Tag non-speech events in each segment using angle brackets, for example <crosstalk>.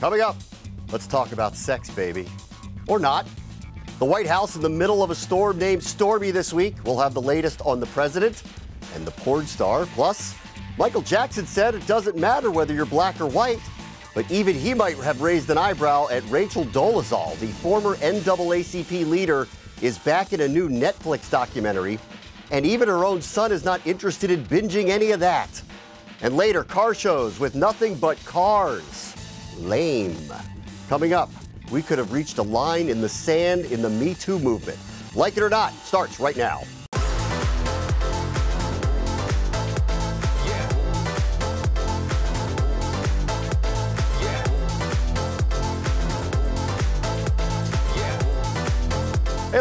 Coming up, let's talk about sex, baby. Or not. The White House in the middle of a storm named Stormy this week. We'll have the latest on the president and the porn star. Plus, Michael Jackson said it doesn't matter whether you're black or white, but even he might have raised an eyebrow at Rachel Dolezal, the former NAACP leader, is back in a new Netflix documentary, and even her own son is not interested in binging any of that. And later, car shows with nothing but cars. Lame. Coming up, we could have reached a line in the sand in the Me Too movement. Like it or not, starts right now.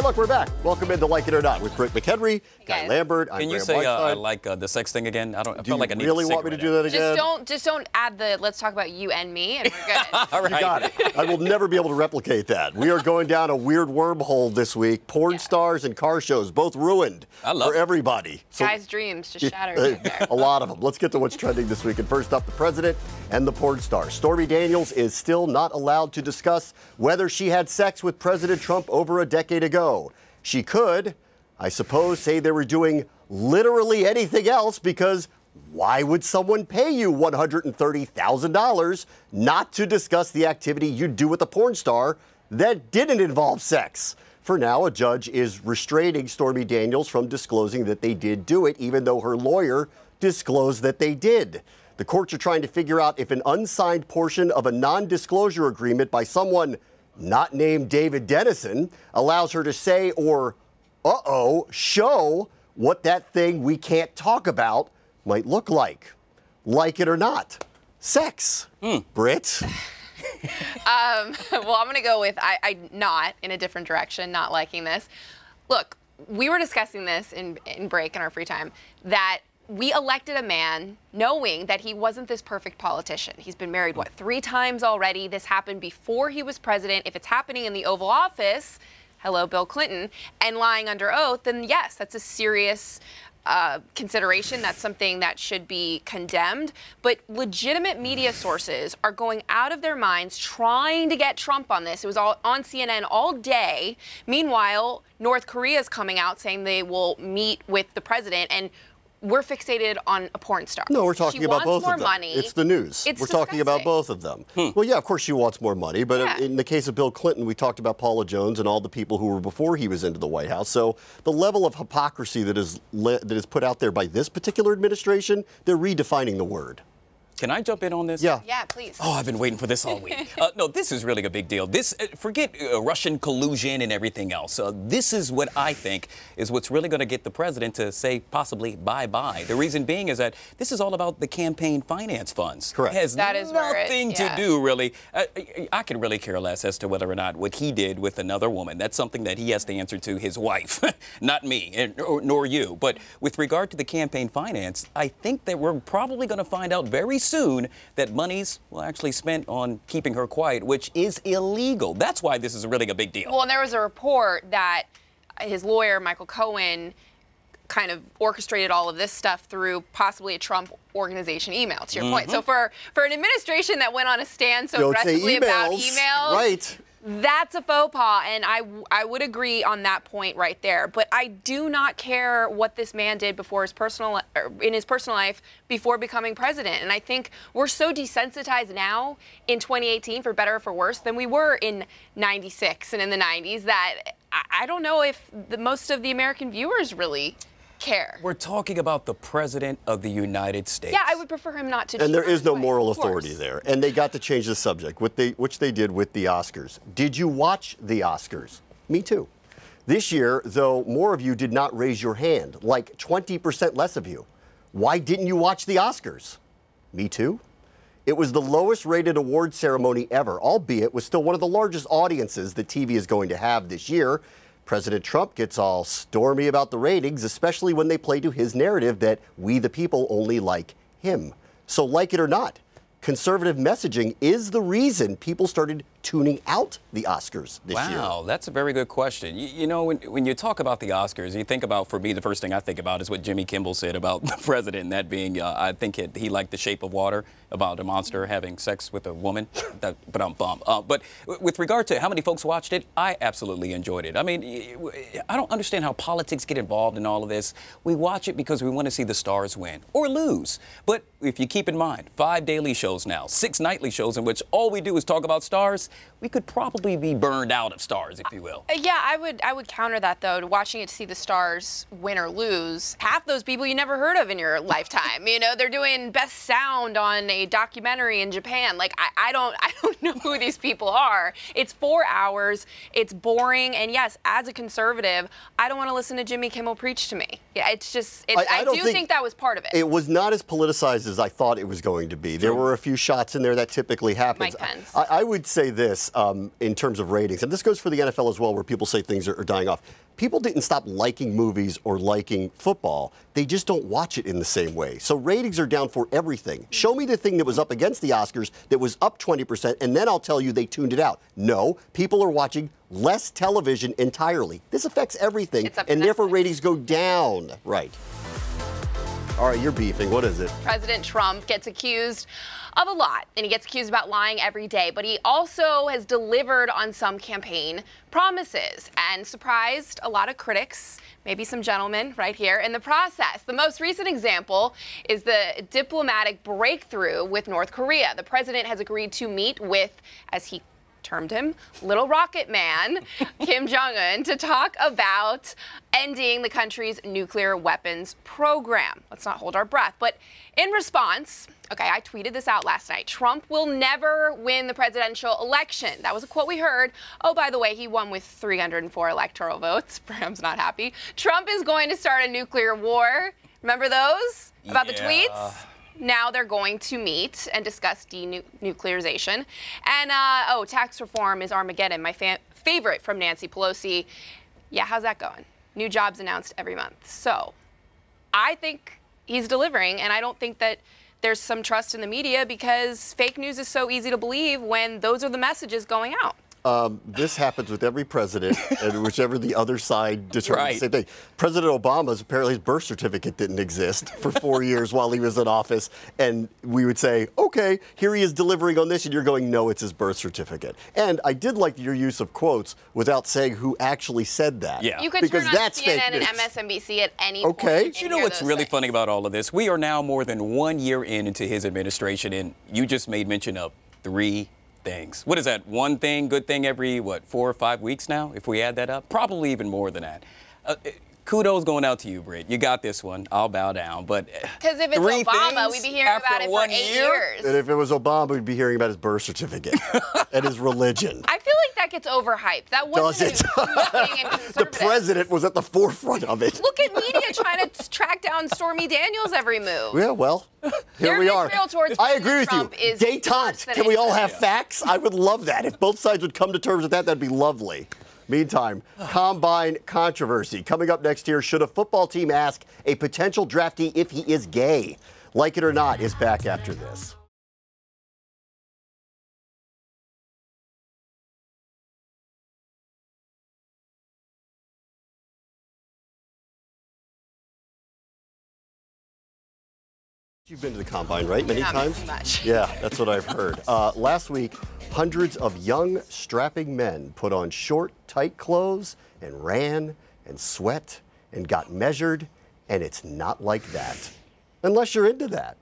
Look, we're back. Welcome into Like It or Not with Britt McHenry, Guy guys. Lambert. I'm Can you Bram say uh, I like uh, the sex thing again? I don't. I Do feel you like I really a want me to do that again? Just don't just don't add the let's talk about you and me and we're good. <laughs> All You got it. I will never be able to replicate that. We are going down a weird wormhole this week. Porn stars and car shows, both ruined I love for it. everybody. So- Guys' dreams just shattered right there. <laughs> a lot of them. Let's get to what's trending this week. And first up, the president and the porn star. Stormy Daniels is still not allowed to discuss whether she had sex with President Trump over a decade ago. She could, I suppose, say they were doing literally anything else because why would someone pay you $130,000 not to discuss the activity you do with a porn star that didn't involve sex? For now, a judge is restraining Stormy Daniels from disclosing that they did do it, even though her lawyer disclosed that they did. The courts are trying to figure out if an unsigned portion of a non disclosure agreement by someone not named David Dennison allows her to say or, uh oh, show what that thing we can't talk about might look like. Like it or not. Sex. Britt. <laughs> <laughs> well, I'm going to go with I, I not in a different direction, not liking this. Look, we were discussing this in, in break in our free time that we elected a man knowing that he wasn't this perfect politician. He's been married, what, three times already? This happened before he was president. If it's happening in the Oval Office, hello, Bill Clinton, and lying under oath, then yes, that's a serious uh, consideration. That's something that should be condemned. But legitimate media sources are going out of their minds trying to get Trump on this. It was all on CNN all day. Meanwhile, North Korea is coming out saying they will meet with the president and. We're fixated on a porn star. No, we're talking she about both more of them. money. It's the news. It's we're talking about both of them. Hmm. Well, yeah, of course she wants more money, but Yeah. in the case of Bill Clinton, we talked about Paula Jones and all the people who were before he was into the White House. So the level of hypocrisy that is le- that is put out there by this particular administration, they're redefining the word. Can I jump in on this? Yeah. Yeah, please. Oh, I've been waiting for this all week. uh, no, this is really a big deal. This, uh, forget uh, Russian collusion and everything else. Uh, this is what I think is what's really going to get the president to say possibly bye-bye. The reason being is that this is all about the campaign finance funds. Correct. It has That is where it- nothing yeah. to do really. Uh, I, I can really care less as to whether or not what he did with another woman. That's something that he has to answer to his wife, <laughs> not me, and, nor, nor you. But with regard to the campaign finance, I think that we're probably going to find out very soon that money's well actually spent on keeping her quiet, which is illegal. That's why this is really a big deal. Well, and there was a report that his lawyer, Michael Cohen, kind of orchestrated all of this stuff through possibly a Trump organization email, to your point. So mm-hmm. for, for an administration that went on a stand so Don't say aggressively about emails. emails, Right. That's a faux pas, and I, I would agree on that point right there. But I do not care what this man did before his personal er, in his personal life before becoming president. And I think we're so desensitized now in 2018, for better or for worse, than we were in '96 and in the '90s. That I, I don't know if the, most of the American viewers really care. We're talking about the president of the United States. Yeah, I would prefer him not to. And there is no Right, moral of course. authority there. And they got to change the subject, what they, which they did with the Oscars. Did you watch the Oscars? Me too. This year, though, more of you did not raise your hand, like 20% less of you. Why didn't you watch the Oscars? Me too. It was the lowest rated award ceremony ever, albeit it was still one of the largest audiences that TV is going to have this year. President Trump gets all stormy about the ratings, especially when they play to his narrative that we, the people, only like him. So, like it or not, conservative messaging is the reason people started tuning out the Oscars this wow, year? Wow, that's a very good question. You, you, know, when, when you talk about the Oscars, you think about, for me, the first thing I think about is what Jimmy Kimmel said about <laughs> the president, and that being, uh, I think it, he liked The Shape of Water, about a monster having sex with a woman. <laughs> that, but I'm bummed. Uh, but with regard to how many folks watched it, I absolutely enjoyed it. I mean, I don't understand how politics get involved in all of this. We watch it because we want to see the stars win or lose. But if you keep in mind, five daily shows now, six nightly shows in which all we do is talk about stars, we could probably be burned out of stars, if you will. Uh, yeah, I would I would counter that though. Watching it to see the stars win or lose, half those people you never heard of in your lifetime. You know, they're doing best sound on a documentary in Japan. Like I, I don't <laughs> I don't know who these people are. It's four hours. It's boring. And yes, as a conservative, I don't want to listen to Jimmy Kimmel preach to me. Yeah, it's just it's, I, I, I do think, think, that was part of it. It was not as politicized as I thought it was going to be. There were a few shots in there that typically happens. Mike Pence. I, I would say this um, in terms of ratings, and this goes for the NFL as well, where people say things are, are dying off people didn't stop liking movies or liking football. They just don't watch it in the same way. So ratings are down for everything. Show me the thing that was up against the Oscars that was up 20%, and then I'll tell you they tuned it out. No, people are watching less television entirely. This affects everything, and therefore ratings go down. Right. All right, you're beefing. What is it? President Trump gets accused of a lot, and he gets accused about lying every day, but he also has delivered on some campaign promises and surprised a lot of critics, maybe some gentlemen right here in the process. The most recent example is the diplomatic breakthrough with North Korea. The president has agreed to meet with, as he termed him Little Rocket Man, <laughs> Kim Jong un, to talk about ending the country's nuclear weapons program. Let's not hold our breath. But in response, okay, I tweeted this out last night Trump will never win the presidential election. That was a quote we heard. Oh, by the way, he won with 304 electoral votes. <laughs> Bram's not happy. Trump is going to start a nuclear war. Remember those? About yeah. the tweets? Now they're going to meet and discuss denuclearization. And uh, oh, tax reform is Armageddon, my fa- favorite from Nancy Pelosi. Yeah, how's that going? New jobs announced every month. So I think he's delivering, and I don't think that there's some trust in the media because fake news is so easy to believe when those are the messages going out. Um, this happens with every president, and <laughs> whichever the other side determines right. the same thing. President Obama's apparently his birth certificate didn't exist for four <laughs> years while he was in office, and we would say, okay, here he is delivering on this, and you're going, no, it's his birth certificate. And I did like your use of quotes without saying who actually said that. Yeah, you could because turn on that's CNN and MSNBC at any okay. point. You know what's really things. funny about all of this? We are now more than one year in into his administration, and you just made mention of three things. What is that? One thing, good thing every, what, four or five weeks now, if we add that up? Probably even more than that. Uh, kudos going out to you, Britt. You got this one. I'll bow down. But eh, because if it's Obama, we'd be hearing about it for eight year? years. And if it was Obama, we'd be hearing about his birth certificate <laughs> and his religion. I feel like that gets overhyped. That wasn't Does it? <laughs> the president was at the forefront of it. Look at media trying to track down Stormy Daniels' every move. Yeah, well, here Their we are. I agree with Trump you. Detente. Can we all have facts? I would love that. If both sides would come to terms with that, that'd be lovely. Meantime, combine controversy. Coming up next year, should a football team ask a potential draftee if he is gay? Like it or not, is back after this. You've been to the combine, right? Many Not times? Much. <laughs> Yeah, that's what I've heard. Uh, last week, hundreds of young, strapping men put on short, tight clothes and ran and sweat and got measured, and it's not like that. Unless you're into that.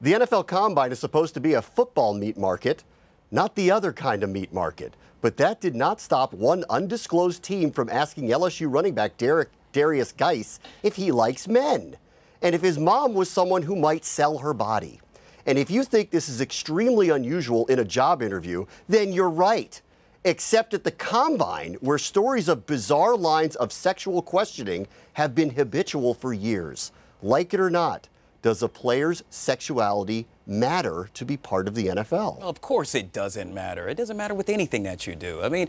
The NFL Combine is supposed to be a football meat market, not the other kind of meat market. But that did not stop one undisclosed team from asking LSU running back Derek, Derrius Guice if he likes men and if his mom was someone who might sell her body. And if you think this is extremely unusual in a job interview, then you're right. Except at the combine, where stories of bizarre lines of sexual questioning have been habitual for years. Like it or not, does a player's sexuality matter to be part of the NFL? Well, of course it doesn't matter. It doesn't matter with anything that you do. I mean,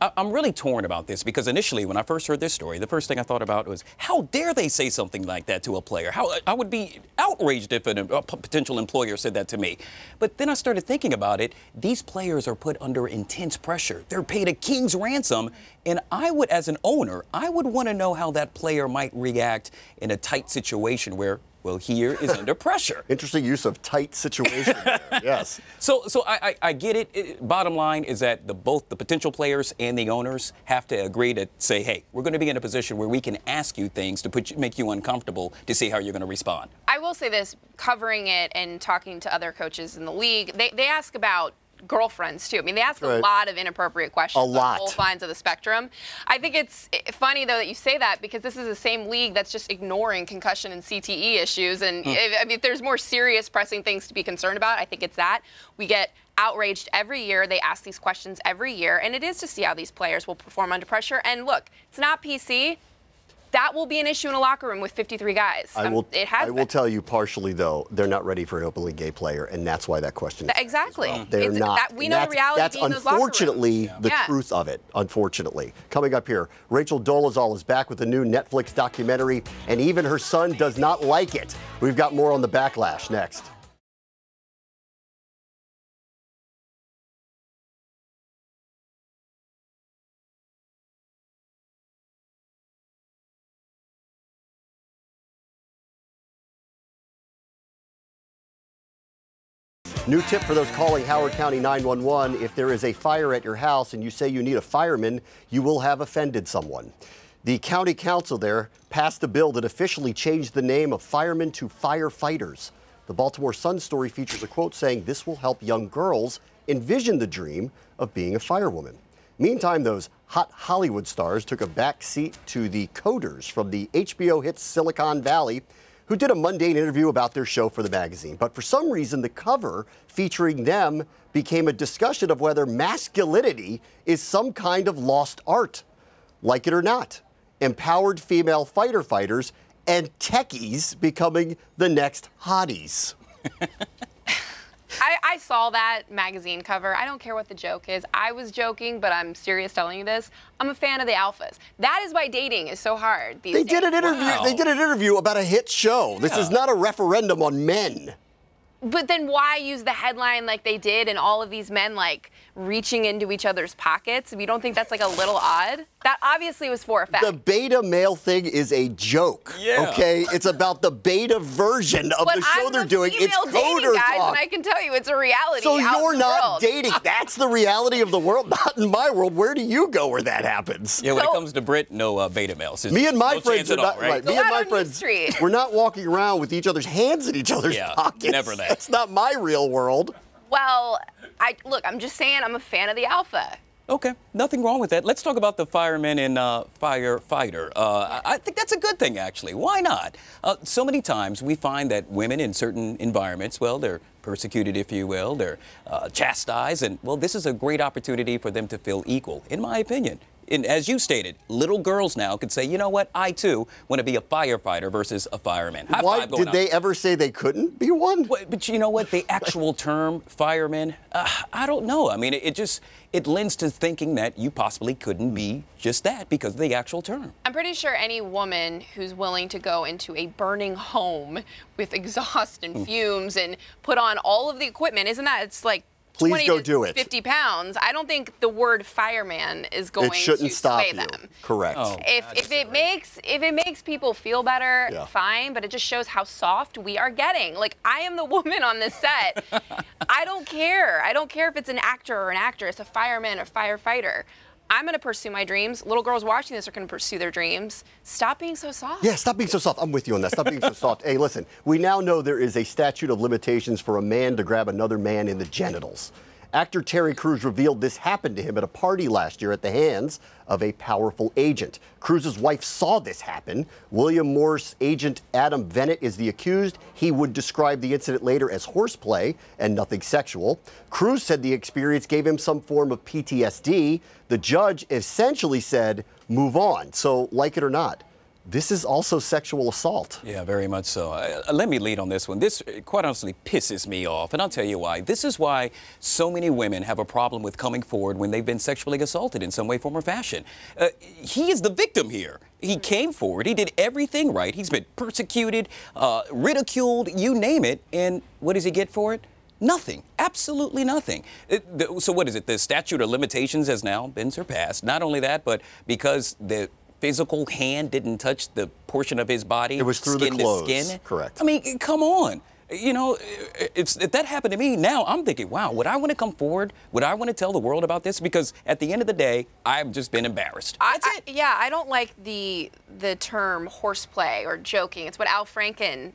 I'm really torn about this because initially, when I first heard this story, the first thing I thought about was, how dare they say something like that to a player? How I would be outraged outraged if a potential employer said that to me. But then I started thinking about it. These players are put under intense pressure. They're paid a king's ransom. And I would, as an owner, I would want to know how that player might react in a tight situation where well, here is under pressure. <laughs> Interesting use of tight situation. <laughs> yes. So, so I, I, I get it. it. Bottom line is that the, both the potential players and the owners have to agree to say, hey, we're going to be in a position where we can ask you things to put you, make you uncomfortable to see how you're going to respond. I will say this: covering it and talking to other coaches in the league, they, they ask about girlfriends too. I mean, they ask right. a lot of inappropriate questions a lot. both sides of the spectrum. I think it's funny though that you say that because this is the same league that's just ignoring concussion and CTE issues. And mm. if, I mean, if there's more serious, pressing things to be concerned about, I think it's that we get outraged every year. They ask these questions every year, and it is to see how these players will perform under pressure. And look, it's not PC that will be an issue in a locker room with 53 guys. I um, will. it has. I been. will tell you partially though, they're not ready for an openly gay player, and that's why that question. Exactly. Well. They're it's, not. That, we know that's, the reality. That's unfortunately the yeah. truth of it. Unfortunately, coming up here, Rachel Dolezal is back with a new Netflix documentary, and even her son does not like it. We've got more on the backlash next. New tip for those calling Howard County 911 if there is a fire at your house and you say you need a fireman, you will have offended someone. The county council there passed a bill that officially changed the name of firemen to firefighters. The Baltimore Sun story features a quote saying this will help young girls envision the dream of being a firewoman. Meantime, those hot Hollywood stars took a back seat to the coders from the HBO hit Silicon Valley who did a mundane interview about their show for the magazine. But for some reason, the cover featuring them became a discussion of whether masculinity is some kind of lost art. Like it or not, empowered female fighter fighters and techies becoming the next hotties. <laughs> I, I, saw that magazine cover. I don't care what the joke is. I was joking, but I'm serious telling you this. I'm a fan of the alphas. That is why dating is so hard. they days. did an interview. Wow. They did an interview about a hit show. Yeah. This is not a referendum on men. But then why use the headline like they did and all of these men like reaching into each other's pockets? We don't think that's like a little odd? That obviously was for effect. The beta male thing is a joke. Yeah. Okay, it's about the beta version of but the show I'm they're the doing. It's coder guys, talk. And I can tell you, it's a reality. So you're not world. dating. <laughs> That's the reality of the world. Not in my world. Where do you go where that happens? Yeah, when so, it comes to Britt, no uh, beta males. Me and my no friends are not all, right. right. Me and my friends, we're not walking around with each other's hands in each other's yeah, pockets. Never that. That's not my real world. Well, I look. I'm just saying. I'm a fan of the alpha. Okay, nothing wrong with that. Let's talk about the fireman and uh, firefighter. Uh, I think that's a good thing, actually. Why not? Uh, so many times we find that women in certain environments, well, they're persecuted, if you will, they're uh, chastised, and well, this is a great opportunity for them to feel equal, in my opinion and as you stated, little girls now could say, you know what, I too want to be a firefighter versus a fireman. High Why did they ever say they couldn't be one? But, but you know what, the actual term fireman, uh, I don't know. I mean, it, it, just it lends to thinking that you possibly couldn't be just that because of the actual term. I'm pretty sure any woman who's willing to go into a burning home with exhaust and hmm. fumes and put on all of the equipment, isn't that it's like Please go do it. 50 pounds. I don't think the word fireman is going it shouldn't to stop sway you. them. Correct. Oh, if if it makes if it makes people feel better, yeah. fine. But it just shows how soft we are getting. Like I am the <laughs> woman on this set. <laughs> I don't care. I don't care if it's an actor or an actress, a fireman or firefighter. I'm going to pursue my dreams. Little girls watching this are going to pursue their dreams. Stop being so soft. Yeah, stop being so soft. I'm with you on that. Stop being so soft. Hey, listen, we now know there is a statute of limitations for a man to grab another man in the genitals. Actor Terry Crews revealed this happened to him at a party last year at the hands of a powerful agent. Crews's wife saw this happen. William Morris agent Adam Venit is the accused. He would describe the incident later as horseplay and nothing sexual. Crews said the experience gave him some form of PTSD. The judge essentially said, move on. So, like it or not, this is also sexual assault. Yeah, very much so. Uh, let me lead on this one. This, uh, quite honestly, pisses me off. And I'll tell you why. This is why so many women have a problem with coming forward when they've been sexually assaulted in some way, form, or fashion. Uh, he is the victim here. He came forward. He did everything right. He's been persecuted, uh, ridiculed, you name it. And what does he get for it? Nothing. Absolutely nothing. It, the, so, what is it? The statute of limitations has now been surpassed. Not only that, but because the physical hand didn't touch the portion of his body. It was through skin the clothes. Skin. Correct. I mean, come on. You know, if, if that happened to me, now I'm thinking, wow, would I want to come forward? Would I want to tell the world about this? Because at the end of the day, I've just been embarrassed. That's I, it. yeah, I don't like the the term horseplay or joking. It's what Al Franken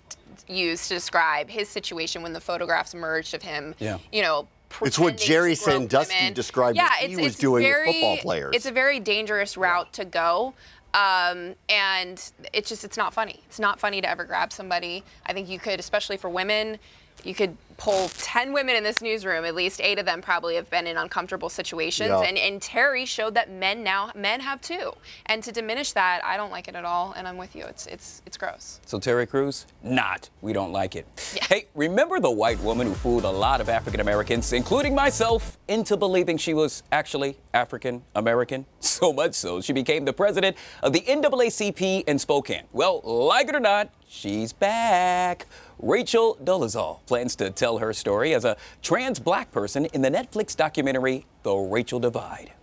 used to describe his situation when the photographs emerged of him. Yeah. You know, it's what Jerry Sandusky women. described yeah, he it's, was it's doing very, with football players. It's a very dangerous route to go. Um, and it's just, it's not funny. It's not funny to ever grab somebody. I think you could, especially for women, you could pull 10 women in this newsroom at least eight of them probably have been in uncomfortable situations Yeah. and, and terry showed that men now men have too and to diminish that i don't like it at all and i'm with you it's it's it's gross So Terry Crews, not. We don't like it. Yeah. Hey, remember the white woman who fooled a lot of African Americans, including myself, into believing she was actually African American? <laughs> So much so, she became the president of the NAACP in Spokane. Well, like it or not, she's back. Rachel Dolezal plans to tell her story as a trans black person in the Netflix documentary The Rachel Divide.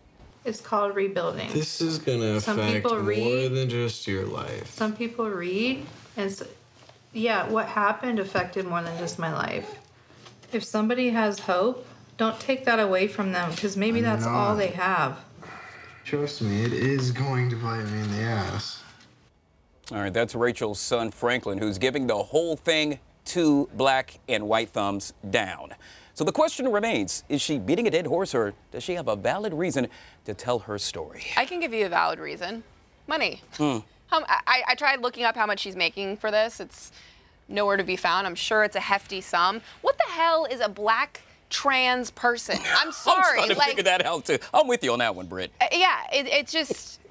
It's called rebuilding. This is gonna Some affect people more read- than just your life. Some people read, and s yeah, what happened affected more than just my life. If somebody has hope, don't take that away from them because maybe I'm that's all they have. Trust me, it is going to bite me in the ass. All right, that's Rachel's son Franklin, who's giving the whole thing two black and white thumbs down. So the question remains is she beating a dead horse or does she have a valid reason to tell her story? i can give you a valid reason money Hmm. How, I, I tried looking up how much she's making for this it's nowhere to be found i'm sure it's a hefty sum what the hell is a black trans person <laughs> i'm sorry. I'm sorry trying to like figure that out too. I'm with you on that one, Britt. uh, yeah it, it's just <laughs>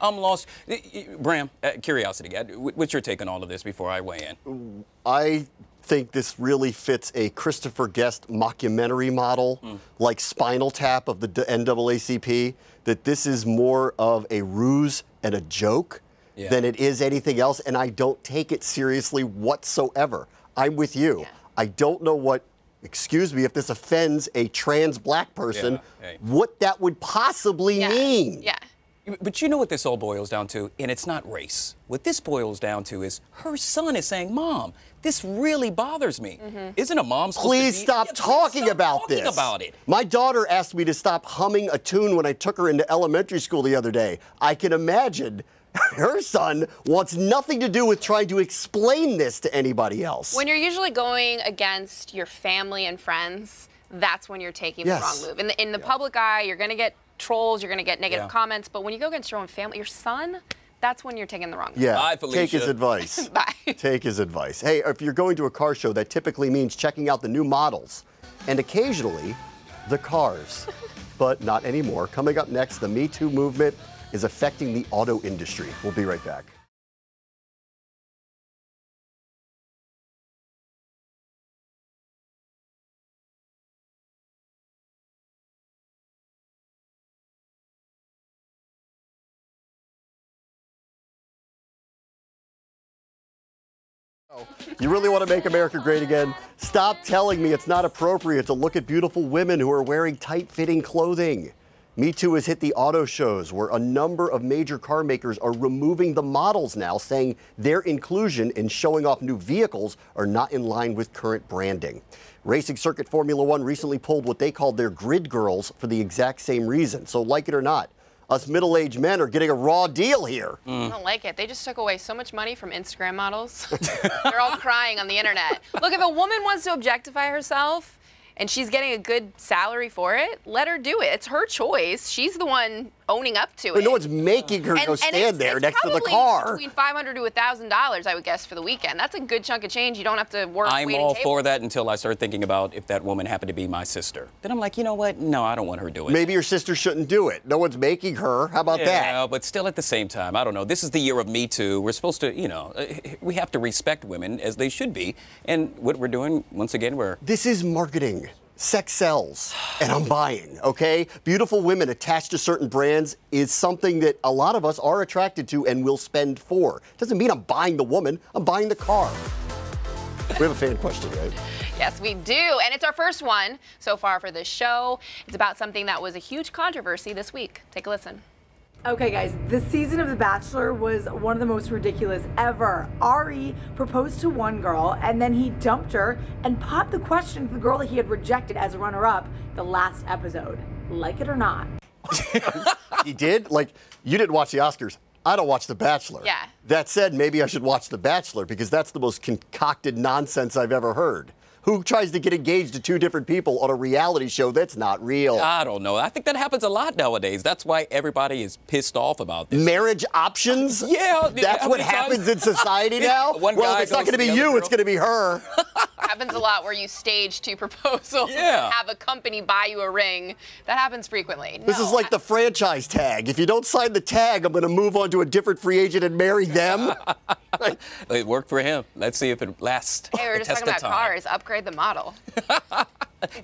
I'm lost. Y- y- Bram, uh, curiosity, uh, what's your take on all of this before I weigh in? I think this really fits a Christopher Guest mockumentary model, Hmm. like Spinal Tap of the NAACP. That this is more of a ruse and a joke Yeah. than it is anything else, and I don't take it seriously whatsoever. I'm with you. Yeah. I don't know what. Excuse me, if this offends a trans black person, Yeah, hey. what that would possibly yeah mean. yeah But you know what this all boils down to? And it's not race. What this boils down to is her son is saying, Mom, this really bothers me. Mm-hmm. Isn't a mom supposed Please to be- stop Yeah, please talking stop about talking this. about it. My daughter asked me to stop humming a tune when I took her into elementary school the other day. I can imagine <laughs> her son wants nothing to do with trying to explain this to anybody else. When you're usually going against your family and friends, that's when you're taking Yes. the wrong move. In the, in the public eye, you're going to get trolls, you're going to get negative Yeah. comments, but when you go against your own family, your son, that's when you're taking the wrong move. yeah, Bye, take his advice. <laughs> Bye. Take his advice. Hey, if you're going to a car show, that typically means checking out the new models and occasionally the cars. <laughs> but not anymore. Coming up next, the Me Too movement is affecting the auto industry. We'll be right back. You really want to make America great again? Stop telling me it's not appropriate to look at beautiful women who are wearing tight fitting clothing. Me Too has hit the auto shows where a number of major car makers are removing the models now, saying their inclusion in showing off new vehicles are not in line with current branding. Racing Circuit Formula One recently pulled what they called their grid girls for the exact same reason. So, like it or not, us middle aged men are getting a raw deal here. I don't like it. They just took away so much money from Instagram models. <laughs> They're all crying on the internet. Look, if a woman wants to objectify herself, and she's getting a good salary for it, let her do it. It's her choice. She's the one owning up to But it. no one's making her go it's- stand there it's next to the car. Between five hundred to thousand dollars, I would guess, for the weekend. That's a good chunk of change. You don't have to work. I'm all tables. for that until I start thinking about if that woman happened to be my sister. Then I'm like, you know what? No, I don't want her doing it. Maybe your sister shouldn't do it. No one's making her. How about Yeah, that? but still at the same time, I don't know. This is the year of Me Too. We're supposed to, you know, uh, we have to respect women as they should be. And what we're doing, once again, we're This is marketing. Sex sells, and I'm buying, okay? Beautiful women attached to certain brands is something that a lot of us are attracted to and will spend for. Doesn't mean I'm buying the woman, I'm buying the car. We have a fan question, right? Yes, we do. And it's our first one so far for this show. It's about something that was a huge controversy this week. Take a listen. Okay, guys, the season of The Bachelor was one of the most ridiculous ever. Arie proposed to one girl and then he dumped her and popped the question to the girl that he had rejected as a runner up the last episode. Like it or not. <laughs> He did? Like, you didn't watch the Oscars. I don't watch The Bachelor. Yeah. That said, maybe I should watch The Bachelor because that's the most concocted nonsense I've ever heard. Who tries to get engaged to two different people on a reality show that's not real? I don't know. I think that happens a lot nowadays. That's why everybody is pissed off about this. Marriage options? Yeah, That's how what many happens in <laughs> society now? One well, if it's not going to to be you, other it's going to be her. <laughs> happens a lot where you stage two proposals Yeah. <laughs> have a company buy you a ring. That happens frequently. This is No, like the franchise tag. If you don't sign the tag, I'm going to move on to a different free agent and marry them. <laughs> It worked for him. Let's see if it lasts. Hey, we were the just talking about time. cars. Upgrade the model. <laughs>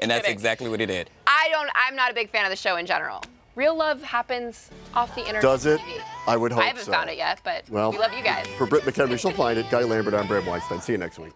And that's exactly what he did. I don't. I'm not a big fan of the show in general. Real love happens off the internet. Does it? TV. I would hope so. I haven't so. found it yet, but Well, we love you guys. For Britt McHenry, she'll find it. Guy Lambert, I'm Bram Weinstein. See you next week.